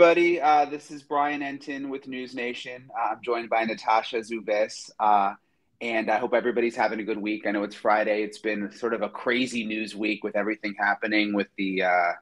everybody. Uh, this is Brian Entin with News Nation. Uh, I'm joined by Natasha Zouves. Uh, and I hope everybody's having a good week. I know it's Friday. It's been sort of a crazy news week with everything happening with the uh,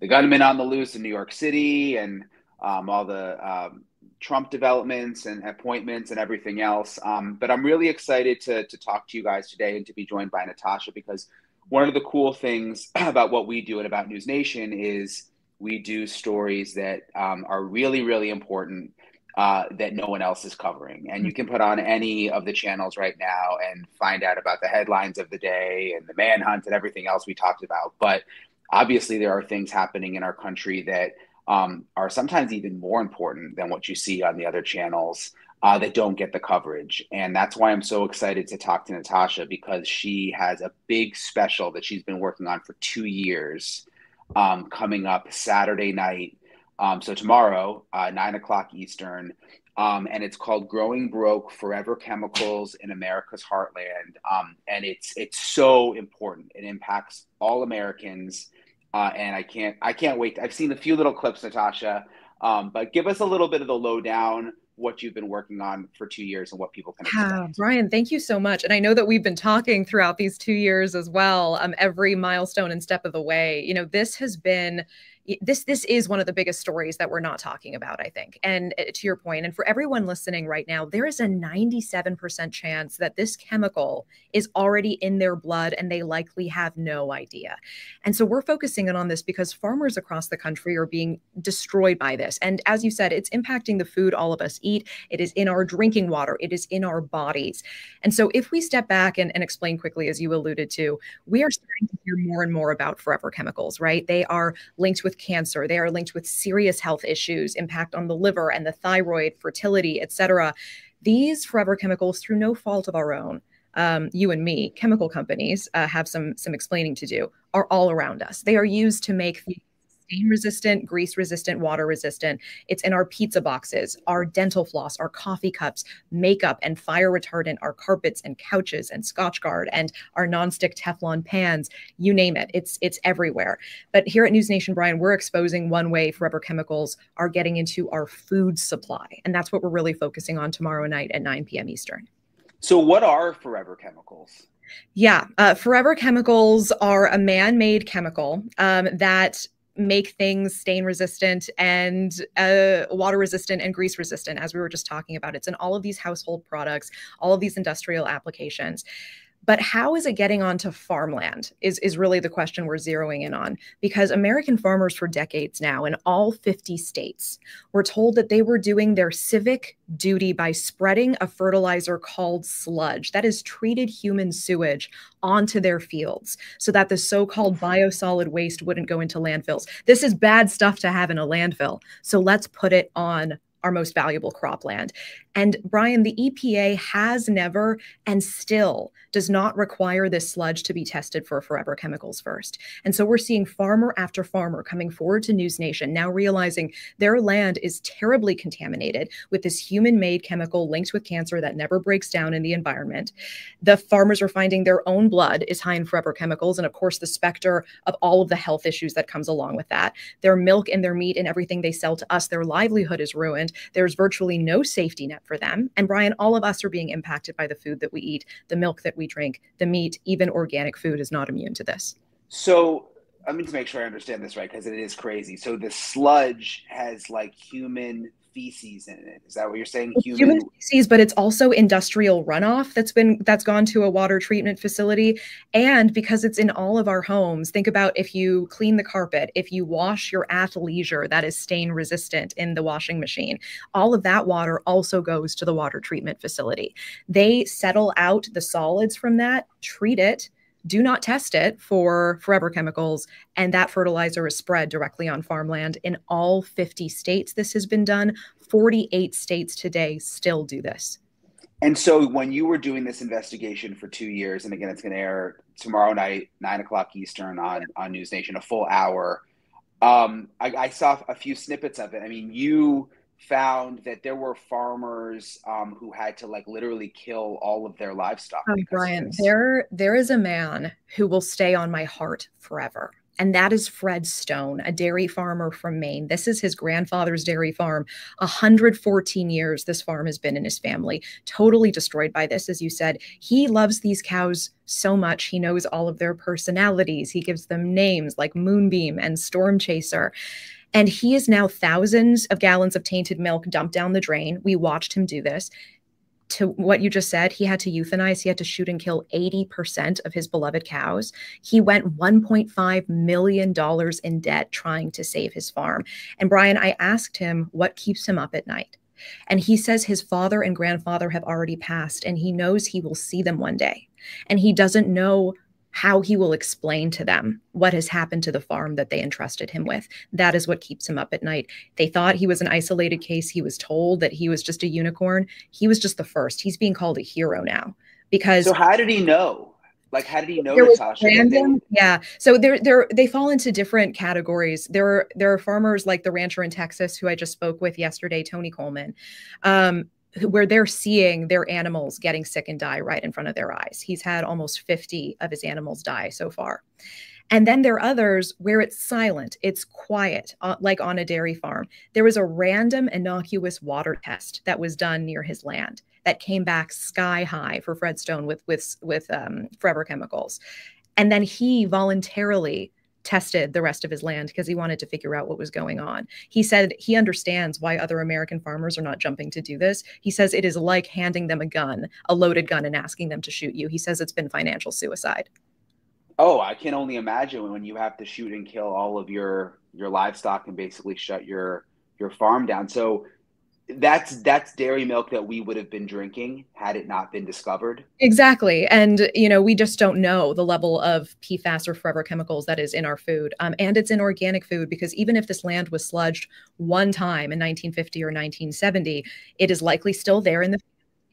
the gunman on the loose in New York City and um, all the um, Trump developments and appointments and everything else. Um, but I'm really excited to to talk to you guys today and to be joined by Natasha because one of the cool things about what we do and About News Nation is we do stories that um, are really really important uh, that no one else is covering. And you can put on any of the channels right now and find out about the headlines of the day and the manhunt and everything else we talked about. But obviously, there are things happening in our country that um, are sometimes even more important than what you see on the other channels. Uh, that don't get the coverage. And that's why I'm so excited to talk to Natasha because she has a big special that she's been working on for two years um, coming up Saturday night um, so tomorrow, uh, nine o'clock Eastern, um, and it's called "Growing Broke: Forever Chemicals in America's Heartland." Um, and it's it's so important. It impacts all Americans, uh, and I can't I can't wait. I've seen a few little clips, Natasha, um, but give us a little bit of the lowdown what you've been working on for two years and what people can expect. Yeah, Brian, thank you so much. And I know that we've been talking throughout these two years as well, um, every milestone and step of the way. You know, this has been this this is one of the biggest stories that we're not talking about i think. And uh, to your point and for everyone listening right now there is a 97% chance that this chemical is already in their blood and they likely have no idea. And so we're focusing in on this because farmers across the country are being destroyed by this. And as you said it's impacting the food all of us eat. It is in our drinking water. It is in our bodies. And so if we step back and, and explain quickly as you alluded to we are starting to hear more and more about forever chemicals right? They are linked with cancer. They are linked with serious health issues, impact on the liver and the thyroid, fertility, etc. These forever chemicals, through no fault of our own, um, you and me, chemical companies uh, have some some explaining to do. Are all around us. They are used to make stain resistant, grease resistant, water resistant. It's in our pizza boxes, our dental floss, our coffee cups, makeup and fire retardant, our carpets and couches and Scotchgard and our nonstick Teflon pans, you name it. It's it's everywhere. But here at News Nation, Brian, we're exposing one way forever chemicals are getting into our food supply. And that's what we're really focusing on tomorrow night at 9 p.m. Eastern. So what are forever chemicals? Yeah, uh, forever chemicals are a man made chemical um, that make things stain resistant and uh, water resistant and grease resistant, as we were just talking about. It's in all of these household products, all of these industrial applications. But how is it getting onto farmland is, is really the question we're zeroing in on. Because American farmers for decades now in all 50 states were told that they were doing their civic duty by spreading a fertilizer called sludge, that is treated human sewage, onto their fields so that the so called mm-hmm. biosolid waste wouldn't go into landfills. This is bad stuff to have in a landfill. So let's put it on our most valuable cropland. And Brian, the EPA has never and still does not require this sludge to be tested for forever chemicals first. And so we're seeing farmer after farmer coming forward to News Nation now realizing their land is terribly contaminated with this human made chemical linked with cancer that never breaks down in the environment. The farmers are finding their own blood is high in forever chemicals. And of course, the specter of all of the health issues that comes along with that. Their milk and their meat and everything they sell to us, their livelihood is ruined. There's virtually no safety net for them. And Brian, all of us are being impacted by the food that we eat, the milk that we drink, the meat, even organic food is not immune to this. So I mean to make sure I understand this right because it is crazy. So the sludge has like human feces in it. Is that what you're saying? Human, human feces, but it's also industrial runoff that's been that's gone to a water treatment facility. And because it's in all of our homes, think about if you clean the carpet, if you wash your athleisure that is stain resistant in the washing machine, all of that water also goes to the water treatment facility. They settle out the solids from that, treat it do not test it for forever chemicals. And that fertilizer is spread directly on farmland. In all 50 states, this has been done. 48 states today still do this. And so when you were doing this investigation for two years, and again, it's going to air tomorrow night, nine o'clock Eastern on, on News Nation, a full hour. Um, I, I saw a few snippets of it. I mean, you found that there were farmers um, who had to like literally kill all of their livestock. Oh, Brian, there there is a man who will stay on my heart forever. And that is Fred Stone, a dairy farmer from Maine. This is his grandfather's dairy farm. 114 years this farm has been in his family, totally destroyed by this. As you said, he loves these cows so much. He knows all of their personalities. He gives them names like Moonbeam and Storm Chaser. And he is now thousands of gallons of tainted milk dumped down the drain. We watched him do this to what you just said, he had to euthanize, he had to shoot and kill 80% of his beloved cows. He went $1.5 million in debt trying to save his farm. And Brian, I asked him what keeps him up at night. And he says his father and grandfather have already passed, and he knows he will see them one day. And he doesn't know how he will explain to them what has happened to the farm that they entrusted him with. That is what keeps him up at night. They thought he was an isolated case. He was told that he was just a unicorn. He was just the first. He's being called a hero now because. So how did he know? Like, how did he know Natasha? Random, yeah. So they're they're they fall into different categories. There are there are farmers like the rancher in Texas who I just spoke with yesterday, Tony Coleman. Um, where they're seeing their animals getting sick and die right in front of their eyes. He's had almost 50 of his animals die so far. And then there are others where it's silent, it's quiet, uh, like on a dairy farm. There was a random innocuous water test that was done near his land that came back sky high for Fred Stone with with with um, Forever Chemicals, and then he voluntarily tested the rest of his land because he wanted to figure out what was going on. He said he understands why other American farmers are not jumping to do this. He says it is like handing them a gun, a loaded gun, and asking them to shoot you. He says it's been financial suicide. Oh, I can only imagine when you have to shoot and kill all of your your livestock and basically shut your your farm down. So that's that's dairy milk that we would have been drinking had it not been discovered exactly and you know we just don't know the level of pfas or forever chemicals that is in our food um, and it's in organic food because even if this land was sludged one time in 1950 or 1970 it is likely still there in the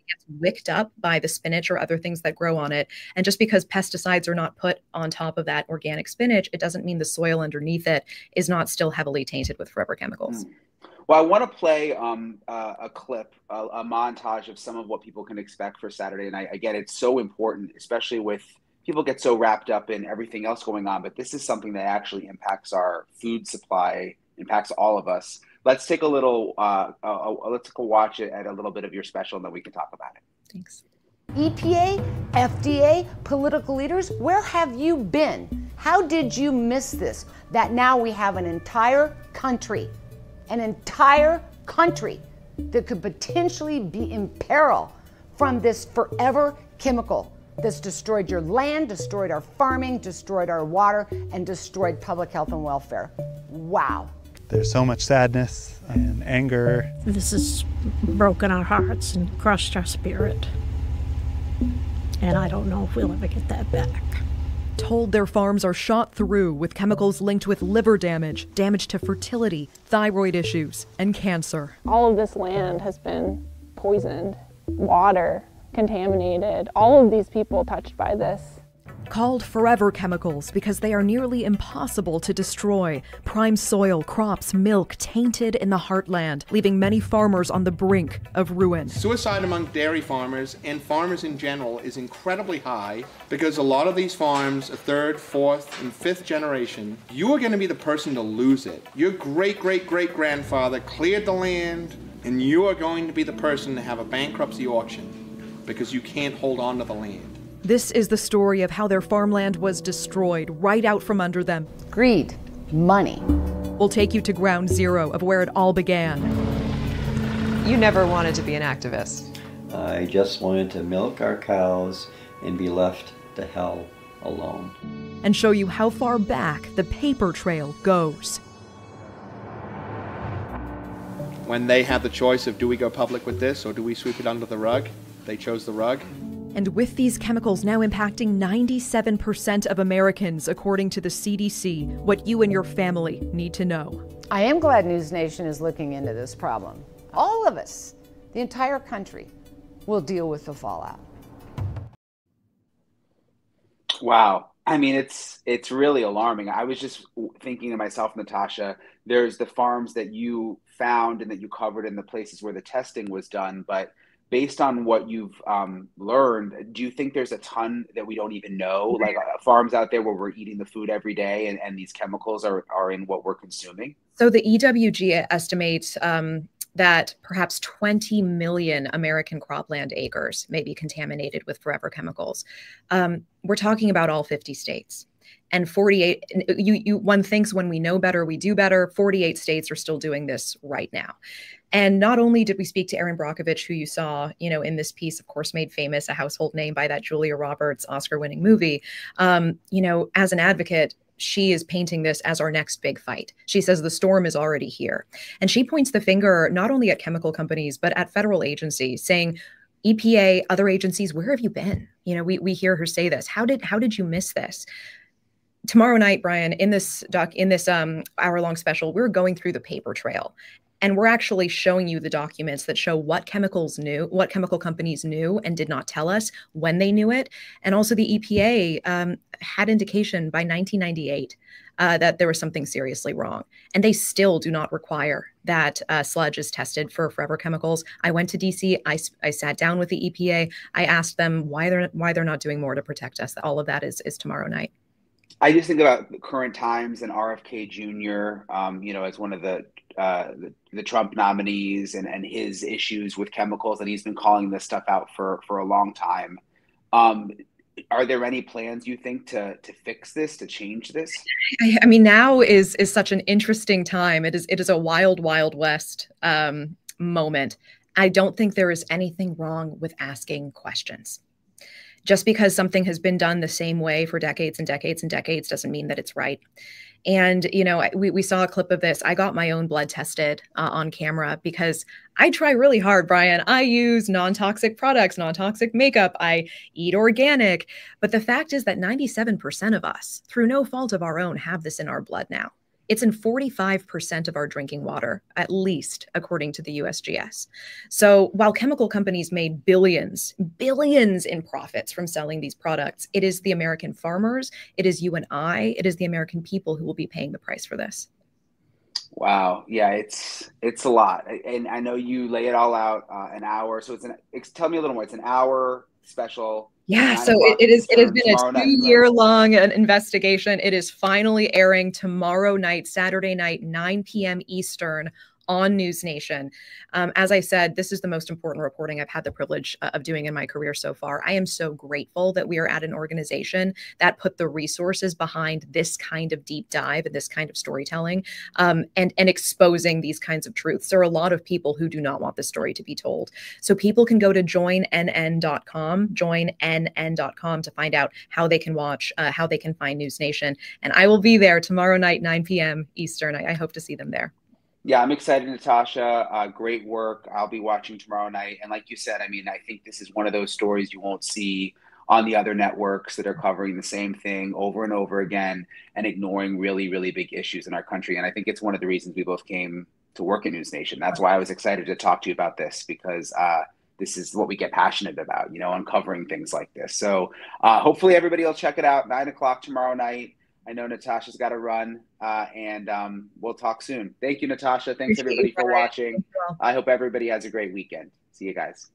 gets wicked up by the spinach or other things that grow on it. And just because pesticides are not put on top of that organic spinach, it doesn't mean the soil underneath it is not still heavily tainted with forever chemicals. Mm. Well, I want to play um, uh, a clip, a, a, montage of some of what people can expect for Saturday night. Again, it's so important, especially with people get so wrapped up in everything else going on, but this is something that actually impacts our food supply, impacts all of us. Let's take a little, uh, uh, let's go watch it at a little bit of your special, and then we can talk about it. Thanks. EPA, FDA, political leaders, where have you been? How did you miss this? That now we have an entire country an entire country that could potentially be in peril from this forever chemical that's destroyed your land, destroyed our farming, destroyed our water, and destroyed public health and welfare. Wow. There's so much sadness and anger. This has broken our hearts and crushed our spirit. And I don't know if we'll ever get that back told their farms are shot through with chemicals linked with liver damage, damage to fertility, thyroid issues, and cancer. All of this land has been poisoned, water contaminated, all of these people touched by this Called forever chemicals because they are nearly impossible to destroy. Prime soil, crops, milk tainted in the heartland, leaving many farmers on the brink of ruin. Suicide among dairy farmers and farmers in general is incredibly high because a lot of these farms, a third, fourth, and fifth generation, you are going to be the person to lose it. Your great great great grandfather cleared the land, and you are going to be the person to have a bankruptcy auction because you can't hold on to the land. This is the story of how their farmland was destroyed right out from under them. Greed, money. We'll take you to ground zero of where it all began. You never wanted to be an activist. I just wanted to milk our cows and be left to hell alone. And show you how far back the paper trail goes. When they had the choice of do we go public with this or do we sweep it under the rug, they chose the rug. And with these chemicals now impacting 97% of Americans, according to the CDC, what you and your family need to know. I am glad News Nation is looking into this problem. All of us, the entire country, will deal with the fallout. Wow. I mean, it's it's really alarming. I was just thinking to myself, Natasha, there's the farms that you found and that you covered in the places where the testing was done, but based on what you've um, learned, do you think there's a ton that we don't even know, like uh, farms out there where we're eating the food every day and, and these chemicals are, are in what we're consuming? So the EWG estimates um, that perhaps 20 million American cropland acres may be contaminated with forever chemicals. Um, we're talking about all 50 states. And 48 you you one thinks when we know better we do better. 48 states are still doing this right now and not only did we speak to erin brockovich who you saw you know in this piece of course made famous a household name by that julia roberts oscar winning movie um, you know as an advocate she is painting this as our next big fight. She says the storm is already here. And she points the finger not only at chemical companies, but at federal agencies, saying, EPA, other agencies, where have you been? You know, we, we hear her say this. How did how did you miss this? tomorrow night, Brian, in this doc, in this um, hour-long special, we're going through the paper trail, and we're actually showing you the documents that show what chemicals knew, what chemical companies knew and did not tell us when they knew it, and also the EPA um, had indication by 1998 uh, that there was something seriously wrong, and they still do not require that uh, sludge is tested for forever chemicals. I went to DC. I, I sat down with the EPA. I asked them why they're why they're not doing more to protect us. All of that is is tomorrow night. I just think about the current times and RFK Jr. Um, you know, as one of the, uh, the, the Trump nominees and and his issues with chemicals, and he's been calling this stuff out for for a long time. Um, are there any plans you think to to fix this, to change this? I, I mean, now is is such an interesting time. It is it is a wild, wild west um, moment. I don't think there is anything wrong with asking questions just because something has been done the same way for decades and decades and decades doesn't mean that it's right. And, you know, we, we saw a clip of this. I got my own blood tested uh, on camera because I try really hard, Brian. I use non toxic products, non toxic makeup. I eat organic. But the fact is that 97% of us, through no fault of our own, have this in our blood now. It's in 45% of our drinking water, at least according to the USGS. So while chemical companies made billions, billions in profits from selling these products, it is the American farmers, it is you and I, it is the American people who will be paying the price for this. Wow. Yeah, it's it's a lot, and I know you lay it all out uh, an hour. So it's an. It's, Tell me a little more. It's an hour special yeah, so it, it is. It has been a two-year-long uh, investigation. It is finally airing tomorrow night, Saturday night, 9 p.m. Eastern on News Nation. Um, as I said, this is the most important reporting I've had the privilege uh, of doing in my career so far. I am so grateful that we are at an organization that put the resources behind this kind of deep dive and this kind of storytelling um, and, and exposing these kinds of truths. There are a lot of people who do not want this story to be told. So people can go to joinnn.com, joinnn.com to find out how they can watch, uh, how they can find News Nation. And I will be there tomorrow night, 9 p.m. Eastern. I, I hope to see them there. Yeah, I'm excited, Natasha. Uh, great work. I'll be watching tomorrow night. And like you said, I mean, I think this is one of those stories you won't see on the other networks that are covering the same thing over and over again and ignoring really, really big issues in our country. And I think it's one of the reasons we both came to work at News Nation. That's why I was excited to talk to you about this because uh, this is what we get passionate about, you know, uncovering things like this. So uh, hopefully everybody will check it out. Nine o'clock tomorrow night. I know Natasha's got to run, uh, and um, we'll talk soon. Thank you, Natasha. Thanks Appreciate everybody for watching. I hope everybody has a great weekend. See you guys.